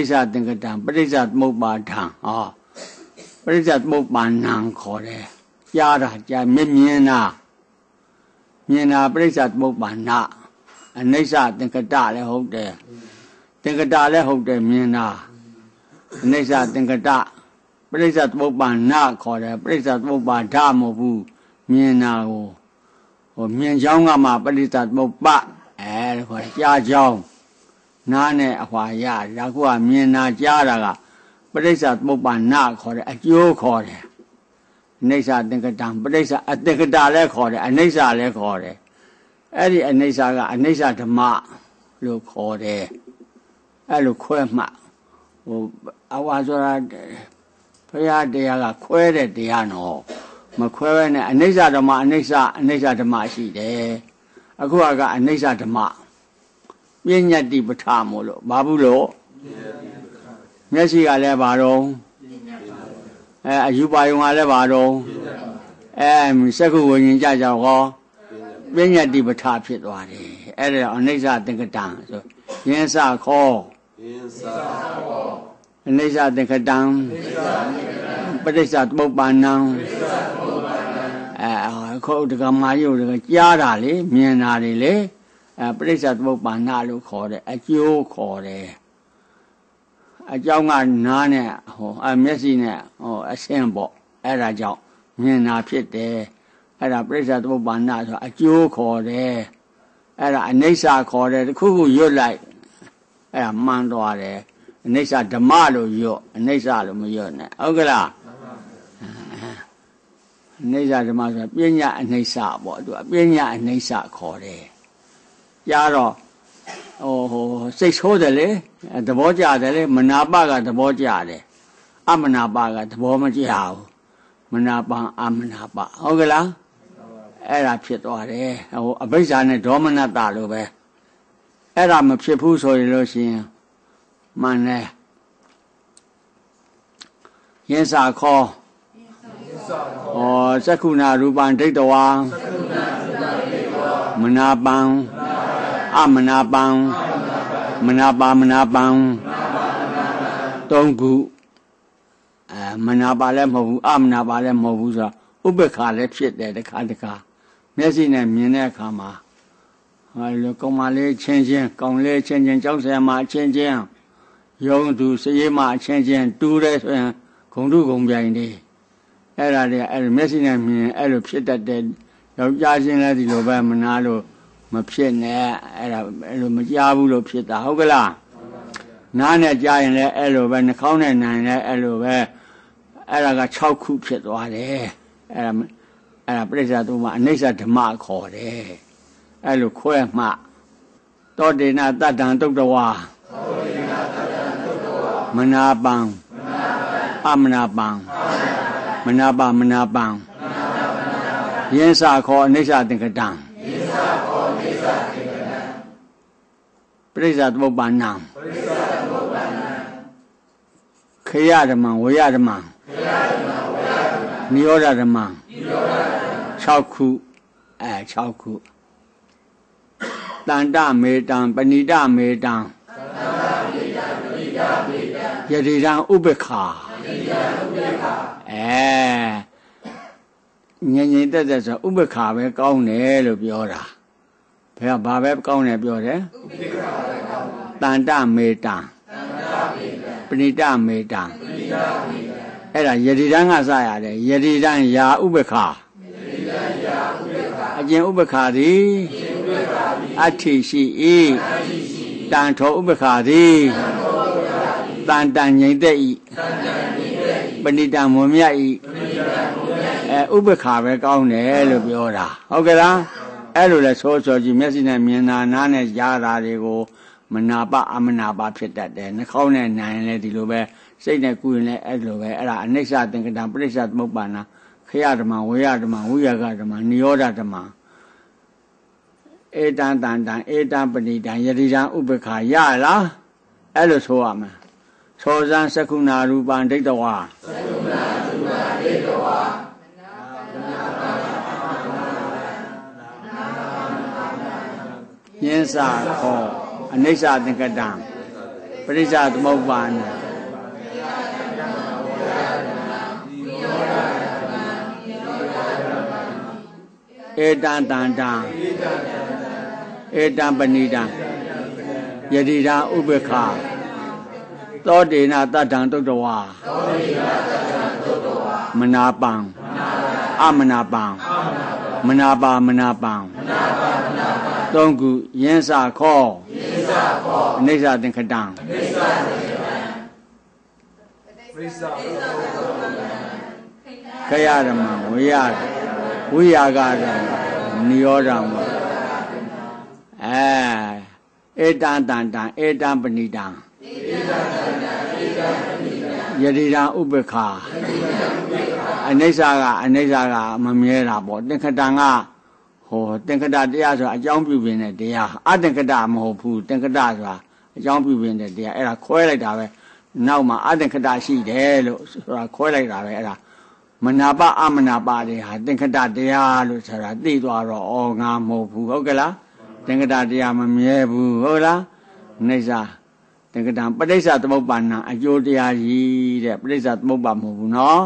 စ္စသင်္ကတံပရိစ္ဆသမုပ္ပါဒံဟောပရိစ္ဆသမုပ္ပါဏံခေါ်တယ်ကြားတာကြားမြင်မြင်တာမြင်တာပရိစ္ဆသမုပ္ပါဏအနိစ္စသင်္ကတလည်းဟုတ်တယ်သင်္ကတလည်းဟုတ်တယ်မြင်တာအနိစ္စသင်္ကတပရိစ္ဆသမုပ္ပါဏခေါ်တယ်ပရိစ္ဆသမုပ္ပါဒမဟုတ်ဘူးမြင်တာကိုဟိုမြင်ချောင်းကမှပရိစ္ဆသမုပ္ပါအဲခေါ်ကြားချောင်း နားနဲ့အဟွာရဒါခုကမြင်နာကြားတာကပရိစ္ဆသမုပ္ပါဏခေါ်တယ်အကျိုးခေါ်တယ်အိဋ္ဌသင်္ကတံပရိစ္ဆအသင်္ကတလည်းခေါ်တယ်အနိစ္စလည်းခေါ်တယ်အဲ့ဒီအနိစ္စကအနိစ္စဓမ္မလို့ခေါ်တယ်အဲ့လိုခွဲမှဟိုအဝါဆိုတာဘုရားတရားကခွဲတဲ့တရားနော်မခွဲဘဲနဲ့အနိစ္စဓမ္မအနိစ္စအနိစ္စဓမ္မရှိတယ်အခုကအနိစ္စဓမ္မ ပညာတိပဋ္ဌာမို့လို့ဘာဘူးလို့မျက်စိကလည်းဘာတော့အဲအယူပါယုံကလည်းဘာတော့အဲစက္ခုဝิญဉ်ကြကြဟောပညာတိပဋ္ဌာဖြစ်သွားတယ်အဲ့ဒါအနိစ္စသင်္ကတံဆိုယင်းစခောယင်းစခောအနိစ္စသင်္ကတံပဋိစ္စသမုပ္ပါဏံအဲခုတ်တကမာယုတ်တကကြားတာလေမြင်တာလေလေ အဲပရိစ္ဆသမုပ္ပါဏလို့ခေါ်တယ်အကျိုးခေါ်တယ်အကြောင်းကနားနဲ့ဟောအမျက်စိနဲ့ဟောအဆင်းပေါ့အဲ့ဒါကြောင့်မြင်တာဖြစ်တယ်အဲ့ဒါပရိစ္ဆသမုပ္ပါဏဆိုအကျိုးခေါ်တယ်အဲ့ဒါအနိစ္စခေါ်တယ်တခုခုရွတ်လိုက်အဲ့ဒါမှန်သွားတယ်အနိစ္စဓမ္မလို့ရွတ်အနိစ္စလို့မရွတ်နဲ့ဟုတ်ကလားအနိစ္စဓမ္မဆိုပညာအနိစ္စပေါ့သူအပညာအနိစ္စခေါ်တယ် ကြားတော့ဟိုဟိုစိတ်ဆိုးတယ်လေသဘောကျတယ်လေမနာပကသဘောကျတယ်အမနာပကသဘောမကျဘူးမနာပအမနာပဟုတ်ကလားအဲ့ဒါဖြစ်သွားတယ်ဟိုအဘိဇာနဲ့ဒေါမနတလို့ပဲအဲ့ဒါမဖြစ်ဘူးဆိုရင်လို့ရှိရင်မှန်တယ်ယင်းစာခောဩသက္ခုနာရူပံဒိဋ္ဌဝါမနာပံ အမနာပံမနာပါမနာပံသုံးခုအဲမနာပါလည်းမဟုတ်ဘူးအမနာပါလည်းမဟုတ်ဘူးဆိုတာဥပ္ပခါလည်းဖြစ်တယ်တခါတခါမျက်စိနဲ့မြင်တဲ့အခါမှာဟာလေကောင်မလေးချင်းချင်းကောင်လေးချင်းချင်းကြောက်ဆရာမချင်းချင်းယုံသူစရေးမချင်းချင်းတူးတယ်ဆိုရင်ဂုံတုဂုံပြိုင်နေအဲ့ဒါတွေအဲ့မျက်စိနဲ့မြင်အဲ့လိုဖြစ်တတ်တဲ့ယောက်ျားချင်းလည်းဒီလိုပဲမနာလို့ မဖြစ်နဲ့အဲ့ဒါအဲ့လိုမကြားဘူးလို့ဖြစ်တာဟုတ်ကလားနားနဲ့ကြားရင်လည်းအဲ့လိုပဲနှာခေါင်းနဲ့နိုင်လည်းအဲ့လိုပဲအဲ့ဒါက6ခုဖြစ်သွားတယ်အဲ့ဒါအဲ့ဒါပြိဿသုံးပါအနိစ္စဓမ္မခေါ်တယ်အဲ့လိုခွဲမှတောတေနတတ္တံတုတ်တဝါမနာပံအမနာပံမနာပမနာပံယင်းစာခေါ်အနိစ္စသင်္ကတံယင်းစာခေါ်အနိစ္စသင်္ကတံ ပရိစ္ဆသမုပ္ပါဏံပရိစ္ဆသမုပ္ပါဏံခရဓမ္မဝေယဓမ္မခရဓမ္မဝေယဓမ္မနိရောဓဓမ္မနိရောဓဓမ္မ6ခုအဲ6ခုတန္တမေတံပဏိတမေတံတန္တမေတံပဏိတမေတံယတိတံဥပ္ပခာယတိတံဥပ္ပခာအဲငြိမ်ငြိမ်သက်သက်ဆိုဥပ္ပခါပဲကောင်းတယ်လို့ပြောတာ ဘယ်ကဘာပဲကောင်းတယ်ပြောတယ်ဥပ္ပခါပဲကောင်းတာတန်တမေတံတန်တမေတံပဏိတမေတံပဏိတမေတံအဲ့ဒါယတိတံကစရတယ်ယတိတံယာဥပ္ပခါယတိတံယာဥပ္ပခါအကျင့်ဥပ္ပခါသည်အကျင့်ဥပ္ပခါသည်အဋ္ဌိရှိ၏အဋ္ဌိရှိတန်ထောဥပ္ပခါသည်တန်ထောဥပ္ပခါသည်တန်တန်ငြိမ်သက်၏တန်တန်ငြိမ်သက်၏ပဏိတမွန်မြတ်၏ပဏိတမွန်အဲဥပ္ပခါပဲကောင်းတယ်လို့ပြောတာဟုတ်ကဲ့လား အဲ့လိုလဲဆိုဆိုကြည့်မျက်စိနဲ့မြင်တာနားနဲ့ကြားတာတွေကိုမနာပအမနာပဖြစ်တတ်တယ်နှာခေါင်းနဲ့နိုင်ရင်လည်းဒီလိုပဲစိတ်နဲ့ကုရင်လည်းအဲ့လိုပဲအဲ့ဒါအနိစ္စသင်္ကတပရိစ္ဆသမုပ္ပါဏခရဓမ္မဝေယဓမ္မဝိယကဓမ္မနိရောဓဓမ္မဧတံတန်တံဧတံပဏိတံယတိတံဥပ္ပခါရလားအဲ့လိုဆိုရမယ်သောဇံသက္ခုနာရူပံဒိဋ္ဌဝါသက္ခုနာရူပံ ယင်းစာခောအနိစ္စသင်္ကတံပရိစ္ဆသမုပ္ပါဏဧတံတန္တံဧတံပဏိတံယတိတာဥပ္ပခာသောတေနတတ္တံတုတ်တဝါသောတေနတတ္တံတုတ်တဝါမနာပံအမနာပံမနာပါမနာပံမနာပါမနာပံ သုံးခုယင်းစာခောယင်းစာခောအနိစ္စသင်္ခတံအနိစ္စသင်္ခတံပရိစ္ဆာခရဓမ္မဝိယဝိယာကဓမ္မနိရောဓမ္မအဲဧတံတန်တံဧတံပဏိတံဧတံတန်တံဧတံပဏိတံယတိတံဥပ္ပခာအနိစ္စကအနိစ္စကမမြဲတာပေါ့သင်္ခတံက ဟောသင်္ကတတရားဆိုတာအကြောင်းပြုပင်တဲ့တရားအသင်္ကတမဟုတ်ဘူးသင်္ကတဆိုတာအကြောင်းပြုပင်တဲ့တရားအဲ့ဒါခွဲလိုက်တာပဲနောက်မှာအသင်္ကတရှိတယ်လို့ဆိုတာခွဲလိုက်တာပဲအဲ့ဒါမနာပအမနာပတွေဟာသင်္ကတတရားလို့ဆိုတာသိသွားတော့ဩငါမဟုတ်ဘူးဟုတ်ကဲ့လားသင်္ကတတရားမမြဲဘူးဟုတ်လားနေစာသင်္ကတပဋိစ္စသမုပ္ပါဏအကျိုးတရားကြီးတဲ့ပဋိစ္စသမုပ္ပါမဟုတ်ဘူးနော်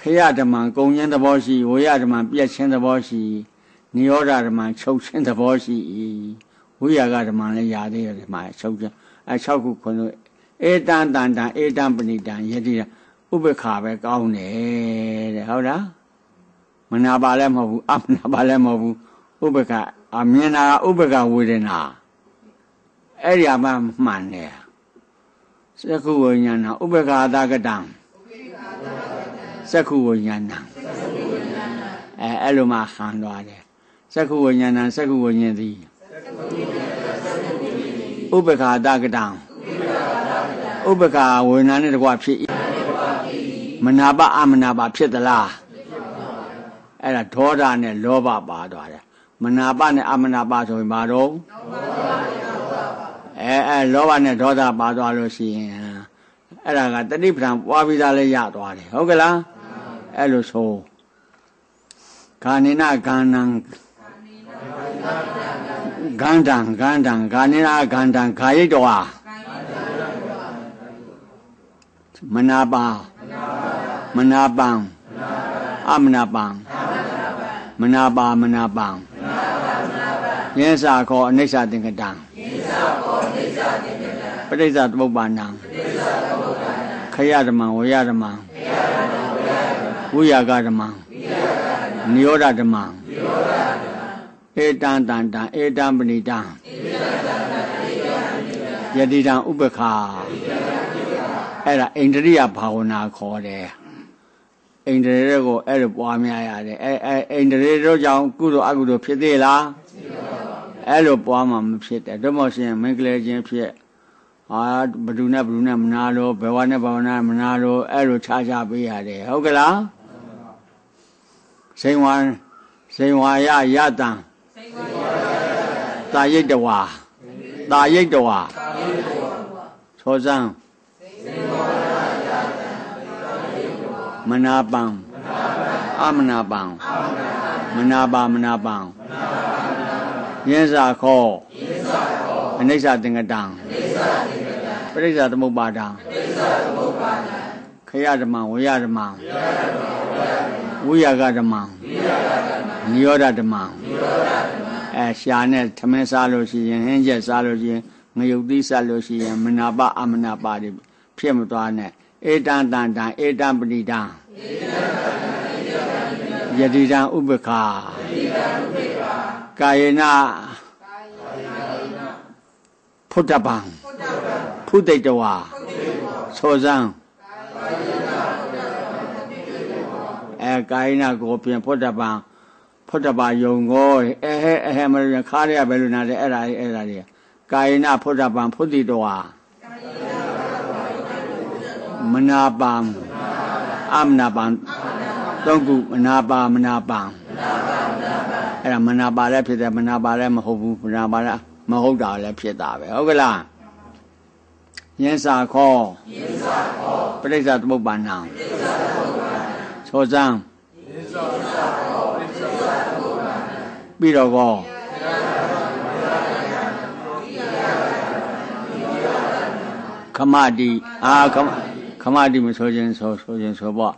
ခရဓမ္မကုံခြင်းသဘောရှိဝေယဓမ္မပြည့်ခြင်းသဘောရှိနိရောဓဓမ္မချုပ်ခြင်းသဘောရှိဝိယာကဓမ္မလည်းရာသေးတယ်ဒီမှာချုပ်ခြင်းအဲ၆ခုခွန်းလို့ဧတံတန်တံဧတံပဏိတံယတိဥပ္ပခါပဲကောင်းတယ်တဲ့ဟုတ်လားမနာပါလည်းမဟုတ်ဘူးအမနာပါလည်းမဟုတ်ဘူးဥပ္ပခါအမြင်တာဥပ္ပခါဝေဒနာအဲ့ဒီအမှမှန်တယ်သက္ခုဝိညာဏဥပ္ပခါသာကတံ စက္ခုဝိညာဏအဲအဲ့လိုမှဟန်သွားတယ်စက္ခုဝိညာဏစက္ခုဝိညာဉ်သည်ဥပ္ပခာတကတံဥပ္ပခာဝိညာဉ်နဲ့တကွဖြစ်၏မနာပအမနာပဖြစ်သလားအဲ့ဒါဒေါသနဲ့လောဘပါသွားတယ်မနာပနဲ့အမနာပဆိုရင်ဘာတော့အဲအဲလောဘနဲ့ဒေါသပါသွားလို့ရှိရင်အဲ့ဒါကတတိပ္ပံပွားပြီးသားလဲရသွားတယ်ဟုတ်ကလား အဲ့လိုဆိုခာနိနာဂန္နံဂန္တံဂန္တံခာနိနာဂန္တံခာယိတောမနာပါမနာပံအမနာပံမနာပါမနာပံယင်းစာခောအနိစ္စသင်္ကတံယင်းစာခောအနိစ္စသင်္ကတံပဋိစ္စသမုပ္ပါဏံပဋိစ္စသမုပ္ပါဏံခယဓမ္မဝေယဓမ္မခယဓမ္မ ဝိယာကဓမ္မနိရောဓဓမ္မဧဧတံတန္တံဧတံပဏိတံယတိတံဥပခာအဲ့ဒါအိန္ဒြိယဘာဝနာခေါ်တယ်အိန္ဒြေတွေကိုအဲ့လိုပွားများရတယ်အဲအဲအိန္ဒြေတို့ကြောင့်ကုသိုလ်အကုသိုလ်ဖြစ်သေးလားအဲ့လိုပွားမှမဖြစ်တယ်တို့မို့ရှင်မင်္ဂလာခြင်းဖြစ်အာဘဒုနဲ့ဘဒုနဲ့မနာလို့ဘဝနဲ့ဘဝနဲ့မနာလို့အဲ့လိုခြားခြားပေးရတယ်ဟုတ်ကလား စိန်ဝါစိန်ဝါယယတံတာရိတ်တဝါတာရိတ်တဝါသောဇံမနာပံအမနာပံမနာပါမနာပံယင်းစာခောအနိစ္စသင်္ကတံပရိစ္ဆာသမုပ္ပါဒံခရဓမ္မဝေယဓမ္မဝိယာ ကဓမ္မနိရောဓဓမ္မအဲရှာနဲ့ထမင်းစားလို့ရှိရင်ဟင်းချက်စားလို့ရှိရင်ငရုတ်သီးစားလို့ရှိရင်မနာပအမနာပတွေဖြစ်မသွားနဲ့ဧတံတန်တံဧတံပဏိတံယတိတံဥပခာကာယေနဖုတ္တပံဖုတိတဝါသောဇံ အဲကာယေနကိုပြင်ဖုတ္တပံဖုတ္တပါယုံကိုအဲဟဲအဲဟဲမလို့ခါရရပဲလို့နာတယ်အဲ့ဒါအဲ့ဒါတွေကာယေနဖုတ္တပံဖုတိတဝါမနာပံအမနာပံသုံးခုမနာပါမနာပံအဲ့ဒါမနာပါလည်းဖြစ်တယ်မနာပါလည်းမဟုတ်ဘူးမနာပါလည်းမဟုတ်တာလည်းဖြစ်တာပဲဟုတ်ကလားယင်းစာခောယင်းစာခောပရိစ္ဆာသမုပ္ပါဏံပရိစ္ဆာသမုပ္ပါဏံ သောဇံယင်းစာခောပရိစ္ဆာသမုပ္ပါဏံပြီးတော့ကောခမတိအာခမခမတိမဆိုခြင်းဆိုဆိုခြင်းဆိုပေါ့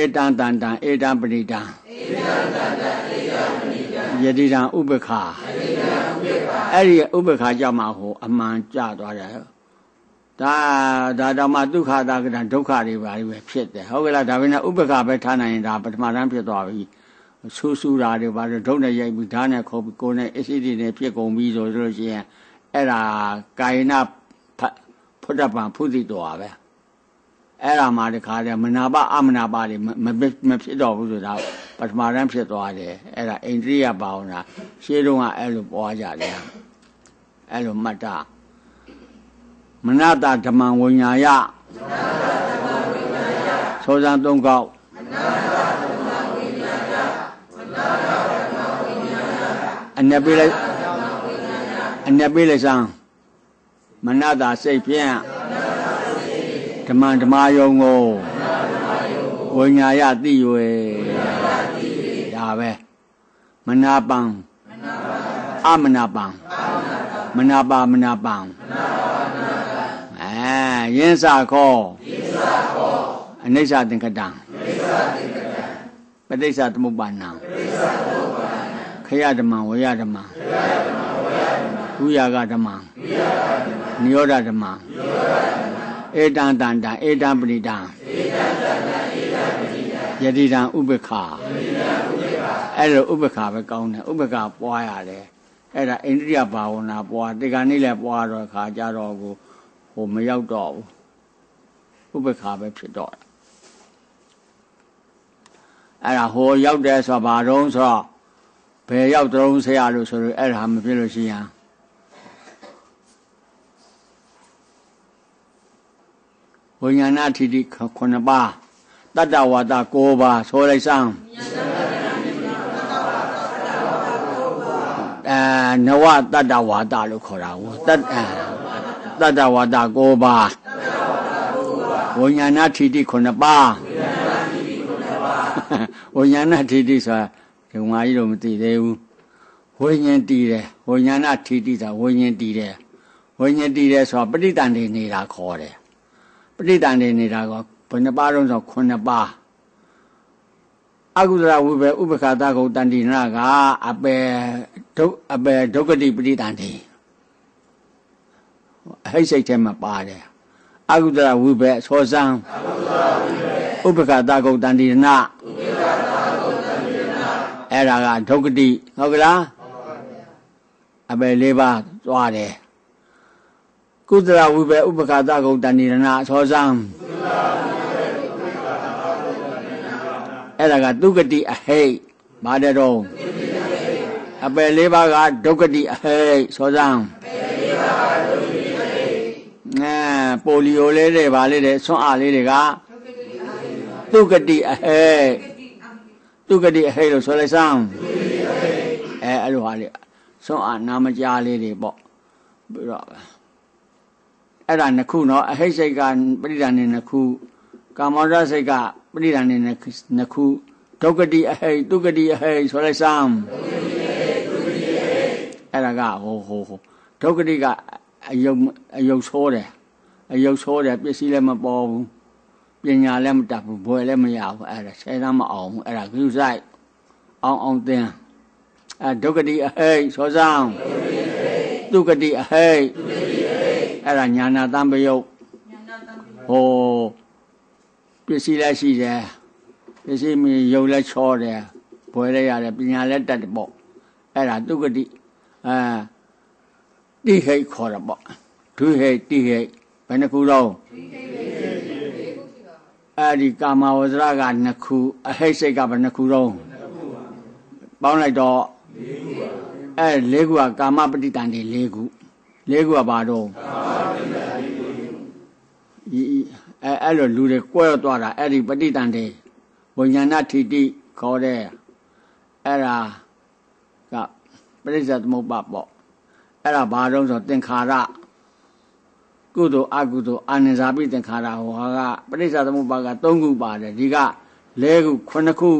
ဧတံတန္တံဧတံပရိတံဧတံတန္တံဧတံပရိတံယတိတံဥပခာယတိတံဥပခာအဲ့ဒီဥပခာကြောင့်မှဟိုအမှန်ကြသွားတယ် ဒါဒါတော့မှဒုက္ခတာကဒုက္ခတွေပါပဲဖြစ်တယ်ဟုတ်ကဲ့လားဒါပေမဲ့ဥပခာပဲထားနိုင်ရင်ဒါပထမတန်းဖြစ်သွားပြီဆူဆူတာတွေပါတော့ဒုတ်နဲ့ရိုက်ပြီးဓာတ်နဲ့ခုတ်ပြီးကိုယ်နဲ့အစီဒီနဲ့ဖြစ်ကုန်ပြီဆိုလို့ရှိရင်အဲ့ဒါကာယနာဖုဒ္ဓပံဖုသိတော်ပဲအဲ့ဒါမှတခါတည်းမနာပအမနာပတွေမဖြစ်တော့ဘူးဆိုတာပထမတန်းဖြစ်သွားတယ်အဲ့ဒါအိန္ဒြိယဘာဝနာရှင်းတော့ကအဲ့လိုပွားကြတယ်အဲ့လိုမှတ်တာ မနတာဓမ္မဝိညာယသောဇံသုံးကောက်မနတာဓမ္မဝိညာယမနတာဓမ္မဝိညာယအနပိလိုက်အနပိလိုက်စံမနတာစိတ်ဖြင့်ဓမ္မဓမ္မယုံကိုဝိညာယသိ၍ဒါပဲမနာပံအမနာပံမနာပါမနာပံအဲ ယင်းစာခောအနိစ္စသင်္ကတံပဋိစ္စသမုပ္ပါဏံခရဓမ္မဝေယဓမ္မဝိယာကဓမ္မနိရောဓဓမ္မဧတံတန္တံဧတံပရိတံဧတံတန္တံဧတံပရိတံယတိတံဥပခာယတိတံဥပခာအဲ့လိုဥပခာပဲကောင်းတယ်ဥပခာပွားရတယ်အဲ့ဒါအိန္ဒိယဘာဝနာပွားတေကနေ့လည်းပွားတော့ခါကြတော့ကိုဟို မရောက်တော့ဘူးဥပခာပဲဖြစ်တော့အဲ့ဒါဟိုရောက်တယ်ဆိုတော့ဘာတော့ဆိုတော့ဘယ်ရောက်တုံးဆရာလို့ဆိုလို့အဲ့ဒါမဖြစ်လို့ရှိရင်ဝိညာဏထိတိ9ပါးတတ္တဝါဒ9ပါးဆိုလိုက်စမ်းအဲနဝတတ္တဝါဒလို့ခေါ်တာဟုတ်တတ္တတ္တဝါဒ9ပါးဝိညာဏထိတိ9ပါးဝိညာဏထိတိဆိုတာဒီငါကြီးတော့မသိသေးဘူးဝိညာဉ်တည်တယ်ဝိညာဏထိတိဆိုတာဝိညာဉ်တည်တယ်ဝိညာဉ်တည်တယ်ဆိုတာပဋိတန်တွေနေတာခေါ်တယ်ပဋိသန္ဓေနေတာကဘယ်နှပါတော့ဆို9ပါးအကုသလဝိဘေဥပခာတကုတန္တိနာကအပေဒုအပေဒုက္ကတိပဋိသန္ဓေ အဟိစိတ်ထဲမှာပါတယ်အကုသလဝိဘေသောဇံဥပခာတကုတန္တိနာဥပခာတကုတန္တိနာအဲ့ဒါကဒုက္ကတိဟုတ်ကလားအပယ်လေးပါးသွားတယ်ကုသလဝိဘေဥပခါတကုတ်တဏိရဏအသောဇံအဲ့ဒါကဒုက္ကတိအဟိတ်ဘာတဲ့တော့အပယ်လေးပါးကဒုက္ကတိအဟိတ်သောဇံ အဲပိုလီယိုလေးတွေဗာလေးတွေဆွမ်းအားလေးတွေကဒုက္ကတိအဟိတ်ဒုက္ကတိအဟိတ်လို့ဆိုလိုက်စမ်းအဲအဲ့လိုဟာလေးဆွမ်းအားနာမကြားလေးတွေပေါ့ပြီးတော့အဲ့ဒါနှစ်ခုနော်အဟိတ်စိတ်ကပရိဒာနေနှစ်ခုကာမောဒစိတ်ကပရိဒာနေနှစ်ခုဒုက္ကတိအဟိတ်ဒုက္ကတိအဟိတ်ဆိုလိုက်စမ်းအဲ့ဒါကဟိုဟိုဟိုဒုက္ကတိက အယုတ်အယုတ်ဆိုးတယ်အယုတ်ဆိုးတယ်ပစ္စည်းလည်းမပေါ်ဘူးပညာလည်းမတတ်ဘူးဘွယ်လည်းမရဘူးအဲ့ဒါဆယ်တန်းမအောင်ဘူးအဲ့ဒါဂရုစိုက်အောင်အောင်သင်အဲဒုက္ကတိအဟိတ်ဆိုစမ်းဒုက္ကတိအဟိတ်အဲ့ဒါညာနာတံပယုတ်ဟိုပစ္စည်းလည်းရှိတယ်ပစ္စည်းမြယုတ်လည်းချောတယ်ဘွယ်လည်းရတယ်ပညာလည်းတတ်တယ်ပေါ့အဲ့ဒါဒုက္ကတိအဲ တိဟိတ်ခေါ်တာပေါ့ဒုဟိတ်တိဟိတ်ဘယ်နှခုတော့အဲ့ဒီကာမဝဇရကနှစ်ခုအဟိတ်စိတ်ကဘယ်နှခုတော့ပေါင်းလိုက်တော့အဲလေးခုကကာမပဋိတန်တွေလေးခုလေးခုကဘာတော့အဲအဲ့လိုလူတွေကွဲသွားတာအဲ့ဒီပဋိတန်တွေဝိညာဏထိတိခေါ်တဲ့အဲ့ဒါကပရိစ္ဆေသမုပ္ပါပေါ့ အဲ့ဒါဘာတော့ဆိုသင်္ခါရကုသိုလ်အကုသိုလ်အာနိဇာပိသင်္ခါရဟောကပရိစ္ဆေသမုပ္ပါက၃ခုပါတယ်ဒီက၄ခု9ခု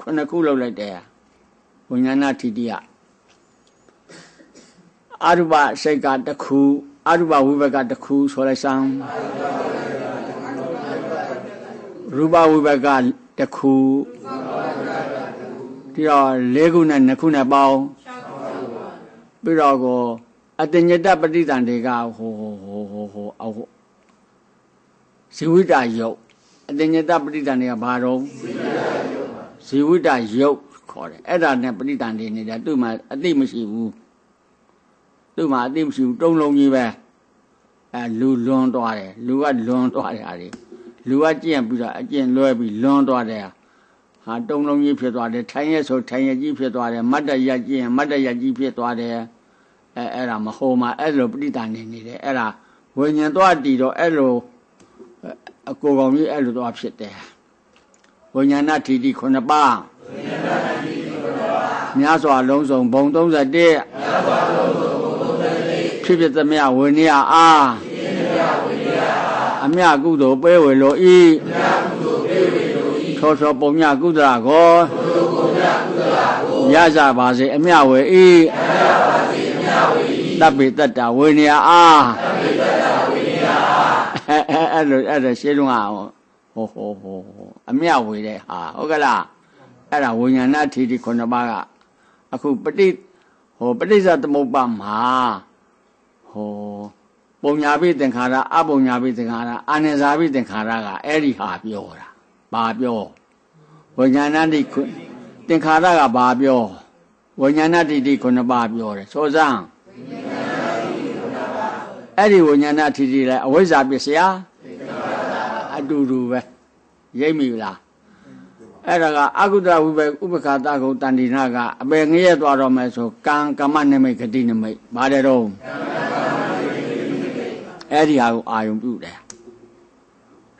9ခုလောက်လိုက်တယ်ဝိညာဏထိတိယအရုပစိတ်ကတစ်ခုအရုပဝိဘကတစ်ခုဆိုလိုက်စမ်းရူပဝိဘကတစ်ခုဒီတော့၄ခုနဲ့2ခုနဲ့ပေါင်း ပြီးတော့ကိုအတညတပဋိသန္ဓေကဟိုဟိုဟိုဟိုဟိုအောက်ဇီဝိတယုတ်အတညတပဋိသန္ဓေကဘာတော့ဇီဝိတယုတ်ခေါ်တယ်အဲ့ဒါနဲ့ပဋိသန္ဓေနေတာသူ့မှာအတိမရှိဘူးသူ့မှာအတိမရှိဘူးတုံးလုံးကြီးပဲအဲလူလွန်သွားတယ်လူကလွန်သွားတယ်ဟာဒီလူကကြင့်ပြီးတော့အကျင့်လွဲပြီးလွန်သွားတယ်ဟာ တုံးလုံးကြီးဖြစ်သွားတယ်ထိုင်ရဆိုထိုင်ရကြီးဖြစ်သွားတယ်မတ်တရကြည့်ရင်မတ်တရကြီးဖြစ်သွားတယ်အဲအဲ့ဒါမဟိုမှာအဲ့လိုပဋိသန္ဓေနေတယ်အဲ့ဒါဝိညာဉ်သွားတည်တော့အဲ့လိုအကိုကောင်ကြီးအဲ့လိုသွားဖြစ်တယ်ဝိညာဏထီတိခုနှစ်ပါးဝိညာဏထီတိခုနှစ်ပါးများစွာလုံးစုံဘုံ31များစွာလုံးစုံဘုံ31ဖြစ်ဖြစ်သမျှဝိနည်းအားဖြစ်ဖြစ်သမျှဝိနည်းအားအမြကုသိုလ်ပေးဝေလိုဤအမြကုသိုလ်ပေးဝေလိုဤ သောသောပုံမြကုသလကိုသောသောပုံမြကုသလကိုရကြပါစေအမြဝေဤအမြပါစေအမြဝေဤတပ်ပိတ္တဝိနည်းအားတပ်ပိတ္တဝိနည်းအားအဲအဲ့လိုအဲ့ဒါရှင်းလုံးအောင်ဟိုဟိုဟိုအမြဝေတဲ့ဟာဟုတ်ကလားအဲ့ဒါဝိညာဏထီတိခုနှစ်ပါးကအခုပဋိဟိုပဋိစ္စသမုပ္ပါမှာဟိုပုံညာပိသင်္ခါရအပုံညာပိသင်္ခါရအာနိဇာပိသင်္ခါရကအဲ့ဒီဟာပြောတာ ဘာပြောဝိညာဏတိသင်္ခါရကဘာပြောဝိညာဏတိတိခုနှစ်ပါးပြောတယ်ဆိုစမ်းအဲ့ဒီဝိညာဏတိတိလဲအဝိဇ္ဇာပစ္စယအတူတူပဲရိပ်မိလားအဲ့ဒါကအကုဒဝိဘဥပခာတကုတန္တိနာကအပေငရဲသွားတော့မယ်ဆိုကံကမ္မနိမိတ်ဂတိနိမိတ်ပါတယ်တော့အဲ့ဒီဟာကိုအာယုံပြုတယ်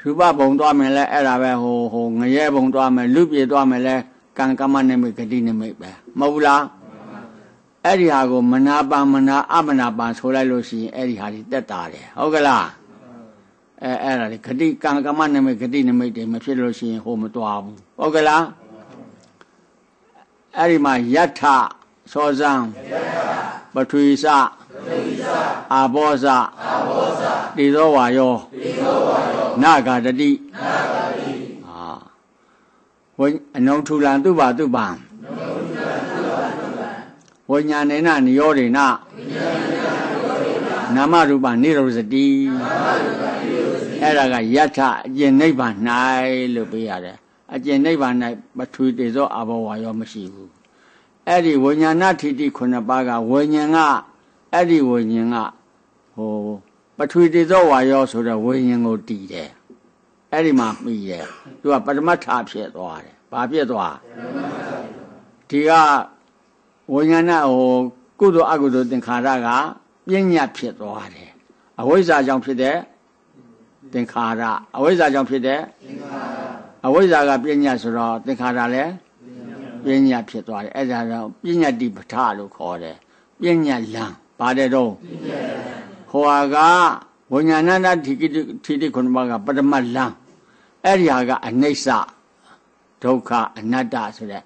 ရူပဘုံသွားမယ်လဲအဲ့ဒါပဲဟိုဟိုငရဲဘုံသွားမယ်လူပြေသွားမယ်လဲကံကမ္မနိမိတ်ဂတိနိမိတ်ပဲမဟုတ်ဘူးလားအဲ့ဒီဟာကိုမနာပါမနာအမနာပါဆိုလိုက်လို့ရှိရင်အဲ့ဒီဟာဒီတက်တာတယ်ဟုတ်ကလားအဲအဲ့ဒါလေဂတိကံကမ္မနိမိတ်ဂတိနိမိတ်တွေမဖြစ်လို့ရှိရင်ဟိုမတွားဘူးဟုတ်ကလားအဲ့ဒီမှာယထသောဇံပထွေစ အာဘောဇအာဘောဇတိသောဝါယောတိသောဝါယောနာဂတတိနာဂတတိဟာဝိအနုထုလံသူပါသူပံဝိညာဏေနနိယောဒေနနာမရူပနိရောဇတိနာမရူပနိရောဇတိအဲ့ဒါကယထအကျင့်နိဗ္ဗာန်၌လို့ပေးရတယ်အကျင့်နိဗ္ဗာန်၌ပထွေတေသောအဘောဝါယောမရှိဘူးအဲ့ဒီဝိညာဏထိတိခုနှစ်ပါးကဝိညာဉ်က အဲ့ဒီဝိညာဉ်ကဟိုပထဝီတေဇောဝါယောဆိုတဲ့ဝိညာဉ်ကိုတည်တယ်အဲ့ဒီမှာမိတယ်သူကပရမတ္ထဖြစ်သွားတယ်ဘာဖြစ်သွားဒီကဝိညာဏဟိုကုသိုလ်အကုသိုလ်သင်္ခါရကပြဉ္ညာဖြစ်သွားတယ်အဝိဇ္ဇာကြောင့်ဖြစ်တဲ့သင်္ခါရအဝိဇ္ဇာကြောင့်ဖြစ်တဲ့သင်္ခါရအဝိဇ္ဇာကပြဉ္ညာဆိုတော့သင်္ခါရလည်းပြဉ္ညာဖြစ်သွားတယ်အဲ့ဒါတော့ပြဉ္ညာတိပဋ္ဌလို့ခေါ်တယ်ပြဉ္ညာလံ ပါတယ်တော့ဟိုဟာကဝိညာဏနာထိတိထိတိခုနပါကပရမလံအဲ့ဒီဟာကအနိစ္စဒုက္ခအနတ္တဆိုတဲ့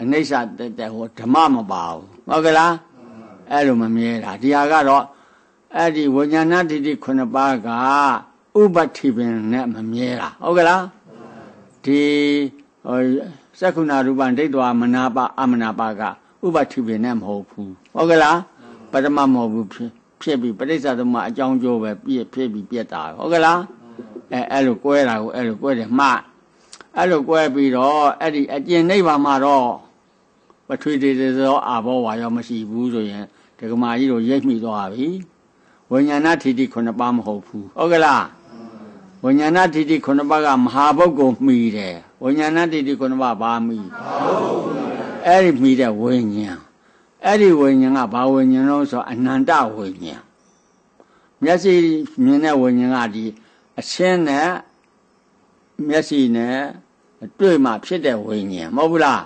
အနိစ္စတက်တက်ဟိုဓမ္မမပါဘူးဟုတ်ကလားအဲ့လိုမမြဲတာဒီဟာကတော့အဲ့ဒီဝိညာဏတိတိခုနပါကဥပတိပင်နဲ့မမြဲတာဟုတ်ကလားဒီဟိုသက္ခုနာရူပံဒိဋ္ဌဝမနာပအမနာပကဥပတိပင်နဲ့မဟုတ်ဘူးဟုတ်ကလား ပရမမဟုတ်ဘူးဖြစ်ဖြစ်ပြီးပရိစ္ဆသမအကြောင်းကျိုးပဲပြည့်ဖြစ်ပြီးပြက်တာဟုတ်ကလားအဲအဲ့လိုကွဲတာကိုအဲ့လိုကွဲတယ်မှအဲ့လိုကွဲပြီးတော့အဲ့ဒီအကျင့်နိဗ္ဗာန်မှာတော့ပထွေတေသောအာဘောဝါရောမရှိဘူးဆိုရင်ဒကမာကြီးတို့ရိပ်မိသွားပြီဝိညာဏထိတိခုနှစ်ပါးမဟုတ်ဘူးဟုတ်ကလားဝိညာဏထိတိခုနှစ်ပါးကမဟာဘုတ်ကိုမှီတယ်ဝိညာဏထိတိခုနှစ်ပါးဘာမှီအဲ့ဒီမှီတဲ့ဝိညာဉ် အဲ့ဒီဝိညာဉ်ကဘာဝိညာဉ်လို့ဆိုအနန္တဝိညာဉ်မျက်စိမြင်တဲ့ဝိညာဉ်ကဒီအရှင်းနဲ့မျက်စိနဲ့တွေ့မှဖြစ်တဲ့ဝိညာဉ်မဟုတ်ဘူးလား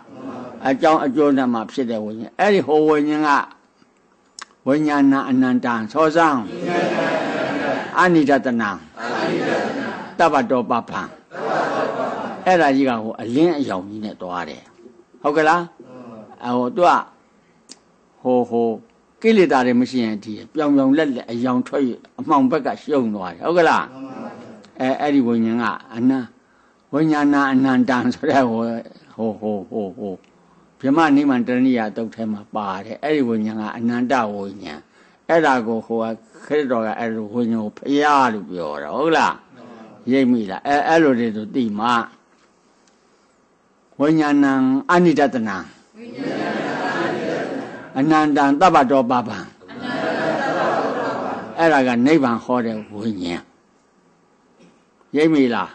အကြောင်းအကျိုးနဲ့မှဖြစ်တဲ့ဝိညာဉ်အဲ့ဒီဟိုဝိညာဉ်ကဝိညာဏအနန္တံသောစံအနိဒတနာတပ္ပတောပပံအဲ့ဒါကြီးကဟိုအလင်းအယောင်ကြီးနဲ့တွားတယ်ဟုတ်ကလားအဟိုသူက ဟိုဟိုကိလေသာတွေမရှိရင်ဒီပြောင်ပြောင်လက်လက်အယောင်ထွက်အမှောင်ဘက်ကရှုံသွားတယ်ဟုတ်ကလားအဲအဲ့ဒီဝိညာဉ်ကအနန္ဝိညာဏအနန္တံဆိုတဲ့ဟိုဟိုဟိုဟိုဟိုဗြဟ္မနိမန္တရဏိယတုတ်ထဲမှာပါတယ်အဲ့ဒီဝိညာဉ်ကအနန္တဝိညာဉ်အဲ့ဒါကိုဟိုခရစ်တော်ကအဲ့ဒီဝိညာဉ်ကိုဖျားလို့ပြောတာဟုတ်လားရိပ်မိလားအဲအဲ့လိုတွေဆိုသိမှာဝိညာဏံအနိတတနာဝိညာဏ အနန္တံတပ္ပတောပပံအဲ့ဒါကနိဗ္ဗာန်ဟောတဲ့ဝိညာဉ်ရိပ်မိလား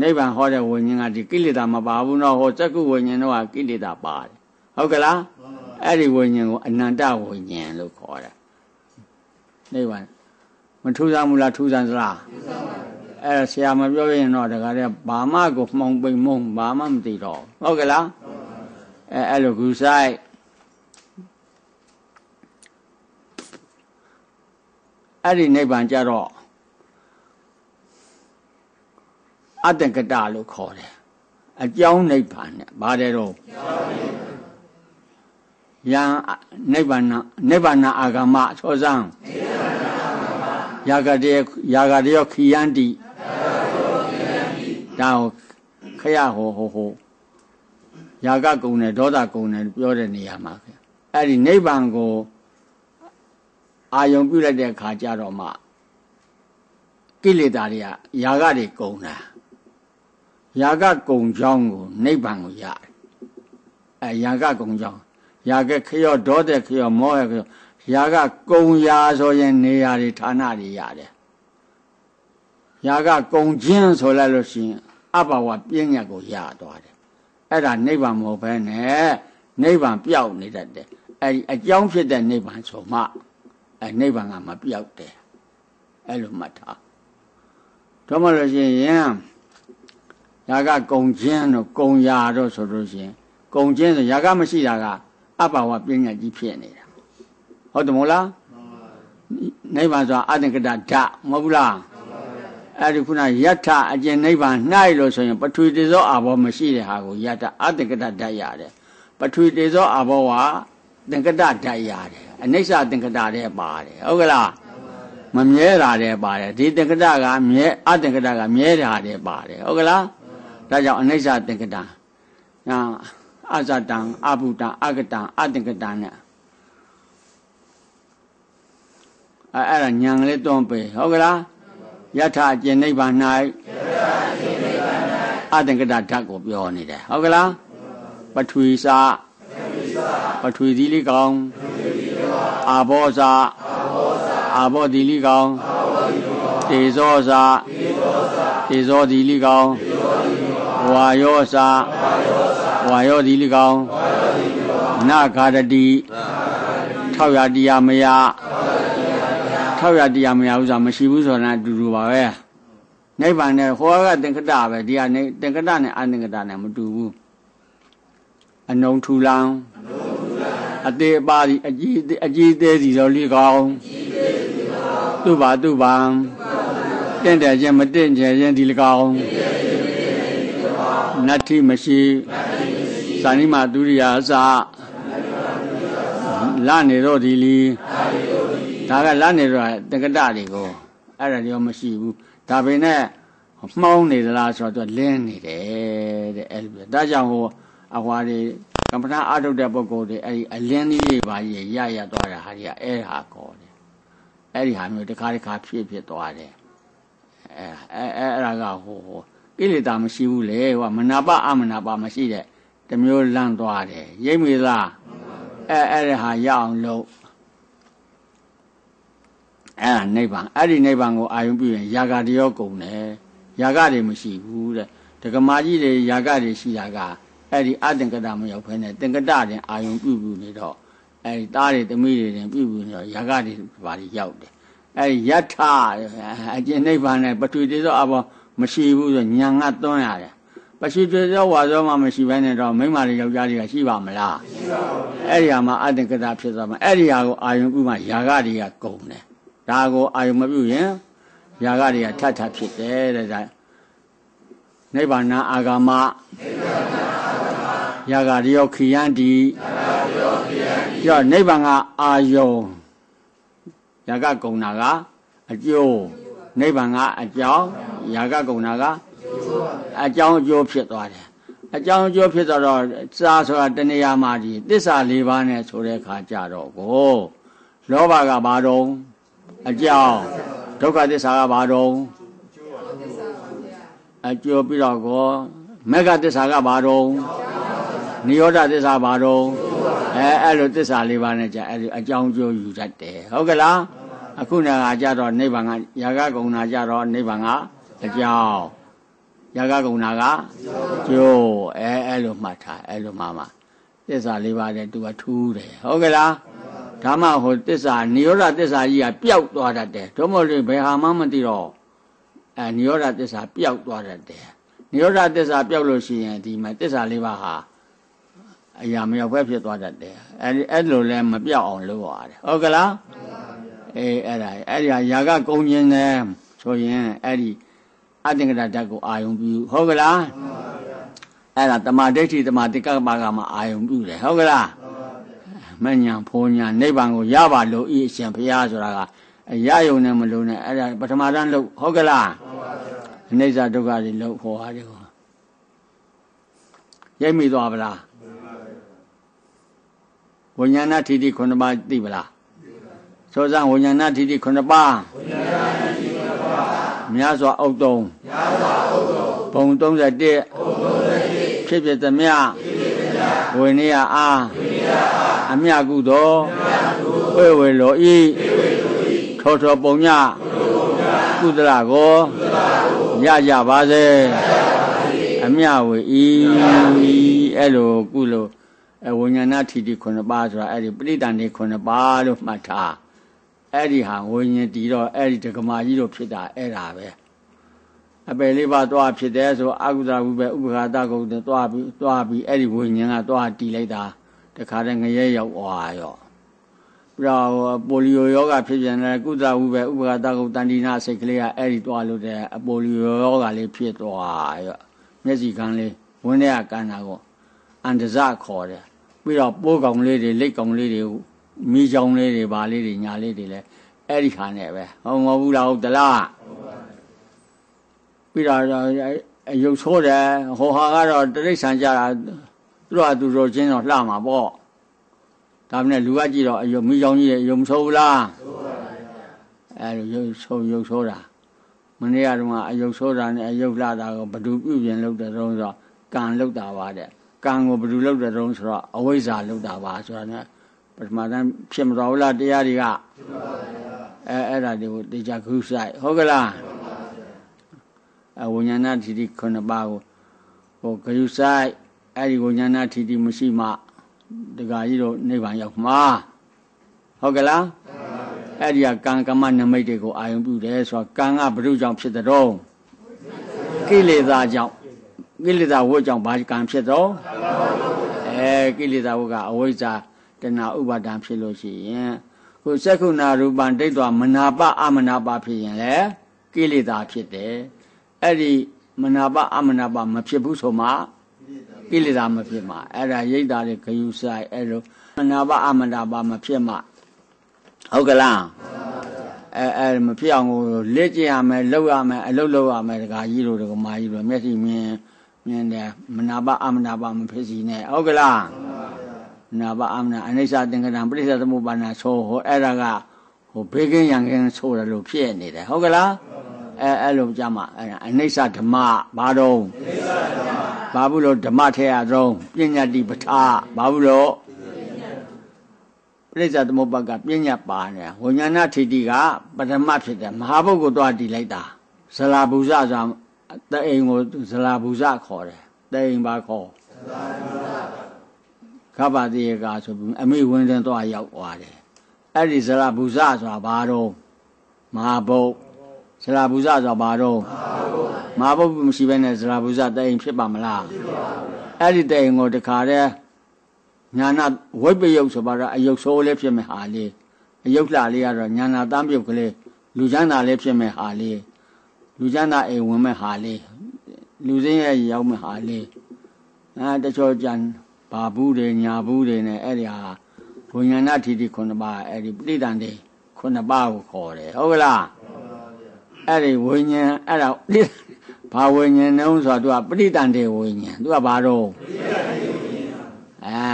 နိဗ္ဗာန်ဟောတဲ့ဝိညာဉ်ကဒီကိလေသာမပါဘူးနော်ဟောစက္ကုဝိညာဉ်တော့ကိလေသာပါတယ်ဟုတ်ကလားအဲ့ဒီဝိညာဉ်ကိုအနန္တဝိညာဉ်လို့ခေါ်တယ်နိဗ္ဗာန်မထူးဆန်းဘူးလားထူးဆန်းသလားအဲ့ဆရာမပြောရင်တော့တခါတည်းဘာမှကိုမှောင်ပိန်မုံဘာမှမသိတော့ဟုတ်ကလားအဲအဲ့လိုကူဆိုင် အဲ့ဒီနိဗ္ဗာန်ကြတော့အတ္တကတလို့ခေါ်တယ်အကြောင်းနိဗ္ဗာန်နဲ့ဘာတဲ့တော့ယံနိဗ္ဗာန်နိဗ္ဗာန်အာဂမသောဇံယာဂတေယာဂတေယခိယန္တိဒါခရဟောဟောဟောယာဂကုံနဲ့ဒေါသကုံနဲ့ပြောတဲ့နေရာမှာအဲ့ဒီနိဗ္ဗာန်ကို အာယုံပြုလိုက်တဲ့အခါကျတော့မှကိလေသာတွေကယာကတွေကုန်တာယာကကုံကြောင်းကိုနိဗ္ဗာန်ကိုရတယ်အဲယာကကုံကြောင်းယာကခရောဒေါတဲ့ခရောမောဟခရောယာကကုံရာဆိုရင်နေရာတွေဌာနတွေရတယ်ယာကကုံချင်းဆိုလိုက်လို့ရှိရင်အဘဝပြည့်ညတ်ကိုရသွားတယ်အဲ့ဒါနိဗ္ဗာန်မဟုတ်ဘဲနဲ့နိဗ္ဗာန်ပျောက်နေတတ်တယ်အဲ့ဒီအကြောင်းဖြစ်တဲ့နိဗ္ဗာန်ဆိုမှ အဲနိဗ္ဗာန်ကမပြောက်တယ်အဲ့လိုမှတ်ထားတော့မလို့ရှိရင်ယာကကုံချင်းတို့ကုံရာတို့ဆိုလို့ရှိရင်ကုံချင်းဆိုယာကမရှိတာကအပ္ပဝပညာကြီးဖြစ်နေတာဟုတ်တယ်မဟုတ်လားနိဗ္ဗာန်ဆိုတာအတ္တကတဓာမဟုတ်ဘူးလားအဲ့ဒီခုနယထာအကျင့်နိဗ္ဗာန်၌လို့ဆိုရင်ပထဝီတေဇောအာဘောမရှိတဲ့ဟာကိုယထာအတ္တကတဓာရတယ်ပထဝီတေဇောအာဘောကသင်္ကတဓာရတယ် အနိစ္စသင်္ကတတဲ့ပါတယ်ဟုတ်ကလားမမြဲတာတဲ့ပါတယ်ဒီသင်္ကတကမြဲအသင်္ကတကမြဲတာတဲ့ပါတယ်ဟုတ်ကလားဒါကြောင့်အနိစ္စသင်္ကတညာအဇတံအဘုတံအကတံအသင်္ကတနဲ့အဲအဲ့ဒါညာလေးတွန်းပေဟုတ်ကလားယထာကျင်နိဗ္ဗာန်၌အသင်္ကတဓာတ်ကိုပြောနေတယ်ဟုတ်ကလားပထဝီစာပထဝီစာပထွေသီလိကောင် အာဘောဇာအာဘောသီလိကောင်တေဇောဇာတေဇောသီလိကောင်ဝါယောဇာဝါယောသီလိကောင်နာဂါရတိထောက်ရတရားမယထောက်ရတရားမယဥစ္စာမရှိဘူးဆိုတာအတူတူပါပဲနိဗ္ဗာန်နဲ့ဟောကသင်္ကတပဲဒီကနေသင်္ကတနဲ့အသင်္ကတနဲ့မတူဘူးအနုံထူလောင် အသေးအပါဒီအကြီးအကြီးသေးစီတော်လေးကောင်းသူ့ပါသူ့ပါတင့်တယ်ခြင်းမတင့်ကြခြင်းဒီလကောင်နတ္ထိမရှိဇာနိမဒုရိယာအစလနေတော့ဒီလီဒါကလနေတော့တက္ကတတွေကိုအဲ့ဒါရောမရှိဘူးဒါပေမဲ့မှောင်းနေသလားဆိုတော့လင်းနေတယ်တဲ့အဲ့လိုဒါကြောင့်ဟိုအဟွာတွေ ကမ္မထာအာထုတ်တဲ့ပုဂ္ဂိုလ်တွေအဲ့ဒီအလင်းလေးတွေပါရရရသွားတာဟာကြီးအဲ့ဟာကောတယ်အဲ့ဒီဟာမျိုးတစ်ခါတစ်ခါဖြစ်ဖြစ်သွားတယ်အဲအဲအဲ့ဒါကဟိုဟိုကိလေသာမရှိဘူးလေဟိုမနာပအမနာပမရှိတဲ့တမျိုးလန့်သွားတယ်ရိပ်မိလားအဲအဲ့ဒါဟာရအောင်လုပ်အဲ့ဒါနိဗ္ဗာန်အဲ့ဒီနိဗ္ဗာန်ကိုအာယုံပြုရင်ယာဂတရောကုန်တယ်ယာဂတွေမရှိဘူးတဲ့ဒကမာကြီးတွေယာဂတွေရှိတာက အဲ့ဒီအတင်္ကတမရောက်ဖဲနဲ့တင်္ကတတင်အာယုံပြုပြုနေတော့အဲ့ဒီသားတွေသမီးတွေတင်ပြုပြုနေတော့ယာဂတွေဘာတွေရောက်တယ်အဲ့ဒီယထအကျင့်နိဗ္ဗာန်နဲ့ပထဝီတေသောအဘောမရှိဘူးဆိုညာငတ်သွန်းရတယ်ပရှိတေသောဝါသောမှမရှိဘဲနဲ့တော့မိမတွေယောက်ျားတွေကရှိပါမလားရှိပါဘူးအဲ့ဒီဟာမှာအတင်္ကတဖြစ်သွားမှာအဲ့ဒီဟာကိုအာယုံပြုမှယာဂတွေကကုန်တယ်ဒါကိုအာယုံမပြုရင်ယာဂတွေကထထဖြစ်တယ်တဲ့ဒါနိဗ္ဗာန်အာဂမနိဗ္ဗာန်အာဂမ ယာဂရောခိယန္တိယာဂရောခိယန္တိပြောနိဗ္ဗာန်ကအာယုံယာဂကုံနာကအကျိုးနိဗ္ဗာန်ကအကြောင်းယာဂကုံနာကအကြောင်းအကျိုးဖြစ်သွားတယ်အကြောင်းအကျိုးဖြစ်တော့စာဆိုတာတဏှာမှာဒီသစ္စာ၄ပါးနဲ့ဆိုတဲ့ခါကြတော့ကိုလောဘကဘာတော့အကြောင်းဒုက္ခသစ္စာကဘာတော့အကျိုးပြီးတော့ကိုမေဃသစ္စာကဘာတော့ နိရောဓသစ္စာဘာတော့အဲအဲ့လိုသစ္စာလေးပါးနဲ့ကြာအဲ့ဒီအကြောင်းကျိုးယူတတ်တယ်ဟုတ်ကလားအခုနကကြတော့နိဗ္ဗာန်ကယာကကုဏာကြတော့နိဗ္ဗာန်ကအကြောင်းယာကကုဏာကကျိုးအဲအဲ့လိုမှတ်ထားအဲ့လိုမှမှသစ္စာလေးပါးနဲ့သူကထူးတယ်ဟုတ်ကလားဒါမှဟိုတစ္ဆာနိရောဓတစ္ဆာကြီးကပျောက်သွားတတ်တယ်တို့မို့လို့ဘယ်ဟာမှမသိတော့အဲနိရောဓတစ္ဆာပျောက်သွားတတ်တယ်နိရောဓတစ္ဆာပျောက်လို့ရှိရင်ဒီမှာတစ္ဆာလေးပါးဟာ အရာမရောက်ပဲဖြစ်သွားတတ်တယ်အဲဒီအဲ့လိုလဲမပြောက်အောင်လုပ်ရတယ်ဟုတ်ကလားအေးအဲ့ဒါအဲ့ဒီဟာယာကကုံကျင်တယ်ဆိုရင်အဲ့ဒီအတင်္ဂရဓာတ်ကိုအာယုံပြုဟုတ်ကလားအဲ့ဒါတမာဒိဋ္ဌိတမာတိကပ္ပကမှာအာယုံပြုတယ်ဟုတ်ကလားမညာဖောညာနိဗ္ဗာန်ကိုရပါလို့ဤအရှင်ဘုရားဆိုတာကအရယုံနဲ့မလို့နဲ့အဲ့ဒါပထမတန်းလို့ဟုတ်ကလားအနိစ္စဒုက္ခတွေလို့ဟောရတယ်ကိုရိပ်မိသွားပလား ဝိညာဏထိတိခုနှစ်ပါးသိပလားသောဇံဝိညာဏထိတိခုနှစ်ပါးဝိညာဏထိတိခုနှစ်ပါးမြတ်စွာအုတ်တုံမြတ်စွာအုတ်တုံဘုံ31ဘုံ31ဖြစ်ဖြစ်သမျှဖြစ်ဖြစ်သမျှဝိနည်းအားဝိနည်းအားအမြကုသောဝေဝေလောဤထောထောပုံညကုသလကိုရကြပါစေအမြဝေဤအဲ့လိုကုလို့ အဝိညာဏထိတိခုနှစ်ပါးဆိုတာအဲ့ဒီပဋိတန်နေခုနှစ်ပါးလို့မှတ်ထားအဲ့ဒီဟာဝိညာဉ်တည်တော့အဲ့ဒီဒကမာကြီးတို့ဖြစ်တာအဲ့ဒါပဲအပယ်လေးပါးသွားဖြစ်တယ်ဆိုအကုသဝိပဲဥပခါတကုတ်သွားပြီးသွားပြီးအဲ့ဒီဝိညာဉ်ကသွားတည်လိုက်တာတခါတည်းငရဲရောက်သွားရောပြီးတော့ပိုလီယိုယောဂဖြစ်ပြန်တယ်ကုသဝုပဲဥပကတကုတန်တိနာစိတ်ကလေးကအဲ့ဒီတွားလို့တဲ့အပိုလီယိုယောဂလေးဖြစ်သွားရောမျက်စိကန်းလေးဝင်းထဲကကန်းတာကို အန္တဇခေါ်တယ်ပြီးတော့ပိုးကောင်လေးတွေလက်ကောင်လေးတွေမိချောင်းလေးတွေဗာလေးတွေညာလေးတွေလဲအဲ့ဒီခါနဲ့ပဲဟုတ်မဟုတ်ဘူးလားဟုတ်သလားပြီးတော့ရုပ်ဆိုးတယ်ဟိုဟာကတော့တရိษံကြတာသူတို့ကသူတို့ချင်းတော့လှမှာပေါ့ဒါနဲ့လူကကြည့်တော့အယုံမိချောင်းကြီးအယုံဆိုးဘူးလားဆိုးပါဗျာအဲလိုရုပ်ဆိုးရုပ်ဆိုးတာမနေ့ကတော့အယုံဆိုးတာနဲ့အယုံလှတာကိုဘဒုပြုပြင်လုပ်တယ်တော့ဆိုကံလုပ်တာပါတဲ့ ကံကိုဘယ်လိုလုပ်တဲ့တုံးဆိုတော့အဝိဇ္ဇာလုပ်တာပါဆိုတာ ਨੇ ပထမတန်းဖြစ်မတော်ဘူးလားတရားတွေကအဲအဲ့ဒါတွေကိုတေချာခုဆိုင်ဟုတ်ကလားအဝိညာဏထီတိခုနှစ်ပါးကိုဟိုဂယုဆိုင်အဲ့ဒီဝိညာဏထီတိမရှိမှတခါကြီးတို့နိဗ္ဗာန်ရောက်မှာဟုတ်ကလားအဲ့ဒီကကံကမ္မနမိတ်တွေကိုအာယုံပြုတယ်ဆိုတော့ကံကဘုရုကြောင့်ဖြစ်တဲ့တော့ကိလေသာကြောင့် ကိလေသာဝတ်ကြောင့်ဘာကံဖြစ်တော့အဲကိလေသာဝတ်ကအဝိဇ္ဇာတဏှာဥပါဒံဖြစ်လို့ရှိရင်ခုစက္ခုနာရူပံတိတ်တော်မနာပအမနာပဖြစ်ရင်လေကိလေသာဖြစ်တယ်အဲ့ဒီမနာပအမနာပမဖြစ်ဘူးဆိုမှကိလေသာမဖြစ်မှာအဲ့ဒါရိတ်တာတွေဂယုဆိုင်အဲ့လိုမနာပအမနာပမဖြစ်မှာဟုတ်ကလားအဲအဲမဖြစ်အောင်ကိုလက်ကျင်ရမယ်လှုပ်ရမယ်အလုပ်လုပ်ရမယ်တခါကြီးတို့တခါမကြီးတို့မျက်စိမြင် မြင်တယ်မနာပအမနာပမဖြစ်စီနဲ့ဟုတ်ကလားနာပအမနာအနိစ္စသင်္ကတံပရိစ္ဆေသမုပ္ပါဒနာဆိုဟောအဲ့ဒါကဟိုဘေးကင်းရန်ကင်းဆိုတယ်လို့ဖြစ်နေတယ်ဟုတ်ကလားအဲအဲ့လိုကြမှာအဲ့ဒါအနိစ္စဓမ္မဘာတော့အနိစ္စဓမ္မဘာဘူးလို့ဓမ္မထဲရဆုံးပညာတိပဋ္ဌာဘာဘူးလို့ပြိဿသမုပ္ပါကပညာပါနေဝိညာဏထိတိကပထမဖြစ်တယ်မဟာဘုတ်ကိုသွားတည်လိုက်တာဇလာဘူဇဆို တအိမ်ကိုဇလာဘူဇခေါ်တယ်တအိမ်ပါခေါ်ဇလာဘူဇခပတိယကဆိုပြီးအမိဝင်းတဲ့သွားရောက်သွားတယ်အဲ့ဒီဇလာဘူဇဆိုတာဘာတော့မဟာဘုတ်ဇလာဘူဇဆိုတာဘာတော့မဟာဘုတ်မရှိဘဲနဲ့ဇလာဘူဇတအိမ်ဖြစ်ပါမလားဖြစ်ပါဘူးအဲ့ဒီတအိမ်ကိုတခါတည်းညာနာဝိပယုတ်ဆိုပါတော့အယုတ်ဆိုးလေးဖြစ်မဲ့ဟာလေးအယုတ်လှလေးကတော့ညာနာတမ်းပြုတ်ကလေးလူချမ်းသာလေးဖြစ်မဲ့ဟာလေး လူချမ်းသာအိမ်ဝင်မဲ့ဟာလေးလူစင်းရဲ့ရောက်မဲ့ဟာလေးအဲတချို့ကြံဘာဘူးတွေညာဘူးတွေနဲ့အဲ့ဒီဟာဘုံညာနာထီတီခုနှစ်ပါးအဲ့ဒီပဋိသန္ဓေခုနှစ်ပါးကိုခေါ်တယ်ဟုတ်ကလားအဲ့ဒီဝိညာဉ်အဲ့ဒါဘာဝိညာဉ်တုံးဆိုတော့သူကပဋိသန္ဓေဝိညာဉ်သူကဘာတော့ပဋိသန္ဓေဝိညာဉ်အာ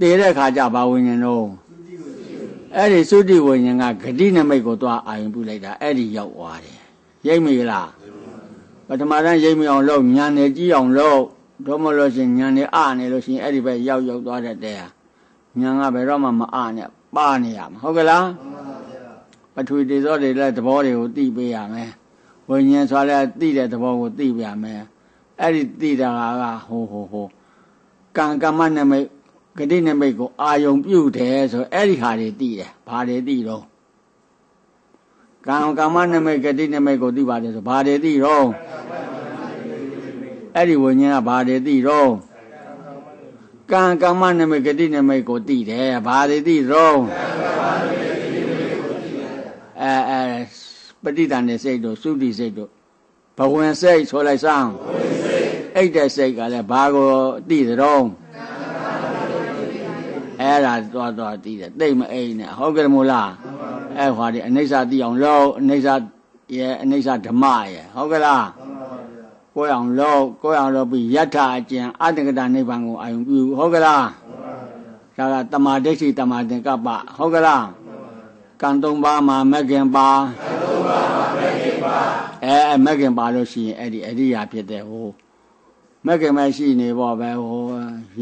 တည်တဲ့ခါကျဘာဝိညာဉ်တော့အဲ့ဒီသုတိဝိညာဉ်ကဂတိနမိတ်ကိုသွားအာယုံပြုလိုက်တာအဲ့ဒီရောက်သွားတယ် ရိပ်မိလားပထမတန်းရိပ်မိအောင်လုပ်ညာနေကြည့်အောင်လုပ်တော့မလို့ရှင်ညာနေအနေလို့ရှင်အဲ့ဒီပဲရောက်ရောက်သွားတဲ့တဲဟာညာကဘယ်တော့မှမအနဲ့ပါနေရမှာဟုတ်ကလားပထဝီတေဇောတွေလည်းသဘောတွေကိုသိပေးရမယ်ဝိညာဉ်ဆိုလည်းသိတဲ့သဘောကိုသိပြရမယ်အဲ့ဒီသိတာကဟိုဟိုဟိုကံကမ္မနမိတ်ဂတိနမိတ်ကိုအာယုံပြုတယ်ဆိုအဲ့ဒီဟာတွေသိတယ်ဘာတွေသိတော့ ကံကမ္မနမိတ်ဂတိနမိတ်ကိုသိပါတယ်ဆိုဘာတွေသိတော့အဲ့ဒီဝိညာဉ်ကဘာတွေသိတော့ကံကမ္မနမိတ်ဂတိနမိတ်ကိုသိတယ်ဘာတွေသိတော့အဲအဲပဋိသန္ဓေစိတ်တို့သုတိစိတ်တို့ဘဝင်စိတ်ဆိုလိုက်စမ်းဘဝင်စိတ်အိတ်တဲ့စိတ်ကလည်းဘာကိုသိတဲ့တော့အဲ့ဒါသွားသွားသိတယ်တိတ်မအိမ်နဲ့ဟုတ်ကဲ့မို့လား အဲ့ဟွာဒီအနိစ္စသိအောင်လို့အနိစ္စရဲ့အနိစ္စဓမ္မရဲ့ဟုတ်ကဲ့လားကိုယ်အောင်လို့ကိုယ်အောင်လို့ပြီးယထာအကျံအတ္တကတနိဗ္ဗာန်ကိုအာယုံပြုဟုတ်ကဲ့လားဒါကတမာဒိဋ္ဌိတမာသင်္ကပ္ပဟုတ်ကဲ့လားကံသုံးပါးမှာမဂ္ဂင်ပါကံသုံးပါးမှာမဂ္ဂင်ပါအဲမဂ္ဂင်ပါလို့ရှိရင်အဲ့ဒီအရိယာဖြစ်တဲ့ဟိုမဂ္ဂင်မရှိနေပေါ့ပဲဟို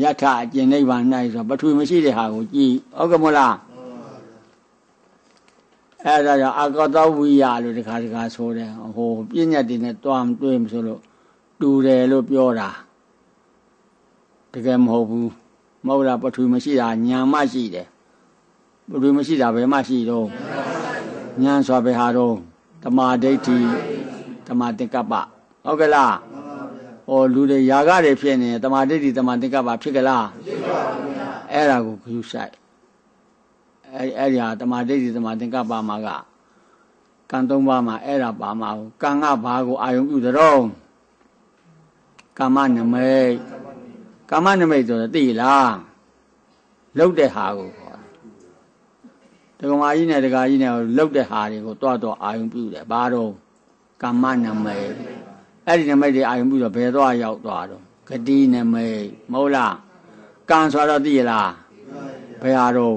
ယထအကျင့်နိဗ္ဗာန်၌ဆိုပထဝီမရှိတဲ့ဟာကိုကြည်ဟုတ်ကဲ့မလား အဲ့ဒါကြောင့်အကောတဝိယလို့တခါတခါဆိုတယ်ဟိုပြည့်ညတ်တွေနဲ့တွားမတွေ့မဆိုလို့တူတယ်လို့ပြောတာတကယ်မဟုတ်ဘူးမဟုတ်လားပထဝီမရှိတာညာမရှိတယ်ပထဝီမရှိတာဘယ်မှရှိတော့ညာဆိုဘယ်ဟာတော့တမာဒိဋ္ဌိတမာသင်္ကပ္ပဟုတ်ကဲ့လားဟောလူတွေຢာကတွေဖြစ်နေတမာဒိဋ္ဌိတမာသင်္ကပ္ပဖြစ်ကြလားဖြစ်ပါဘူးဗျာအဲ့ဒါကိုခရုဆိုင် အဲ့အဲ့ဒီဟာတမာဒိဋ္ဌိတမာသင်္ကပ္ပမှာကကံသုံးပါးမှာအဲ့ဒါပါမှာကံကဘာကိုအာယုံပြုတဲ့ကာမနမိတ်ကာမနမိတ်ဆိုတော့သိလားလှုပ်တဲ့ဟာကိုခေါ်တယ်ဒကမာကြီးနဲ့ဒကာကြီးနဲ့လှုပ်တဲ့ဟာတွေကိုတွားတော့အာယုံပြုတယ်ဘာတော့ကာမနမိတ်အဲ့ဒီနမိတ်တွေအာယုံပြုတော့ဘယ်တော့ရောက်သွားတော့ဂတိနမိတ်မဟုတ်လားကံဆိုတော့သိရလားဘယ်ဟာတော့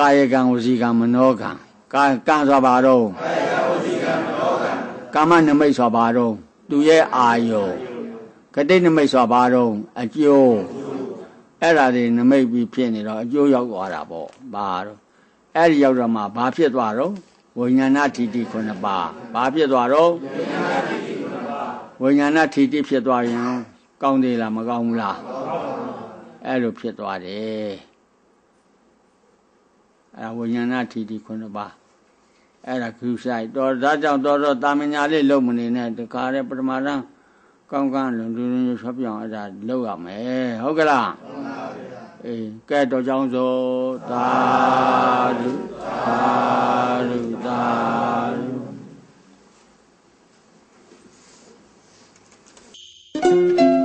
ကာယကံဝစီကံမနောကံကာကံဆိုပါတော့ကာယကံဝစီကံမနောကံကာမနမိတ်ဆိုပါတော့သူရဲ့အာယုံဂတိနမိတ်ဆိုတာဘာတော့အကျိုးအဲ့ဒါတွေနမိတ်ပြီးဖြစ်နေတော့အကျိုးရောက်သွားတာပေါ့ဘာတော့အဲ့ဒီရောက်တော့မှဘာဖြစ်သွားတော့ဝိညာဏထိတိခုနှစ်ပါးဘာဖြစ်သွားတော့ဝိညာဏထိတိဖြစ်သွားရင်ကောင်းသေးလားမကောင်းဘူးလားအဲ့လိုဖြစ်သွားတယ် အဲဝိညာဏထီတီခုနှစ်ပါးအဲ့ဒါခူးဆိုင်တော့ဒါကြောင့်တော့တော့တာမညာလေးလုံမနေနဲ့တခါတည်းပထမတန်းကောင်းကောင်းလွန်လွန်ရွှေပြောင်းအဲ့ဒါလောက်ရမယ်ဟုတ်ကလားမှန်ပါဗျာအေးကဲတော့ကြောင်းစို့သာဓုသာဓုသာဓု။